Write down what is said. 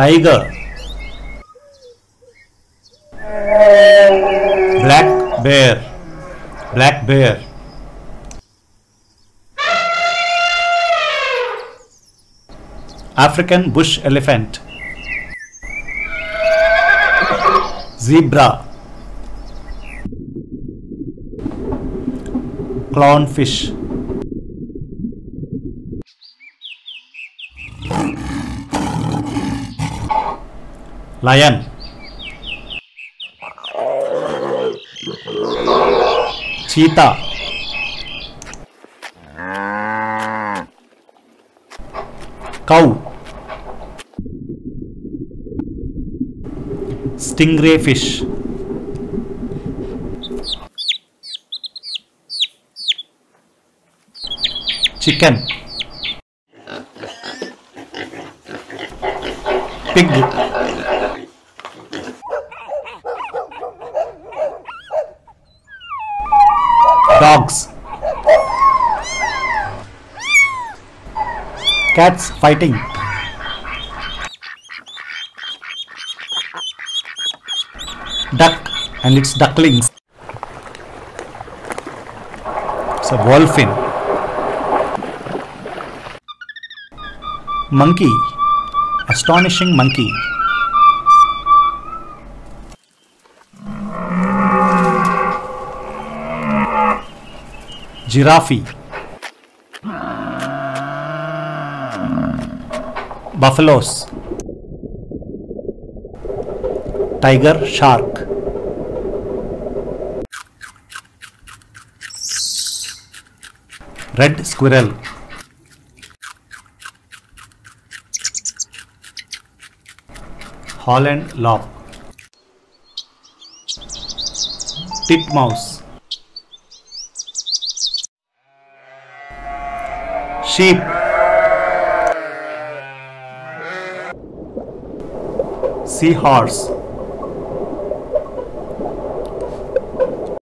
tiger. Black bear. Black bear. African bush elephant. Zebra. Clownfish lion cheetah cow stingray fish. Chicken. Pig dogs. Cats fighting. Duck and its ducklings. It's a dolphin monkey. Astonishing monkey giraffe buffaloes tiger shark red squirrel Holland lop tip mouse sheep. Seahorse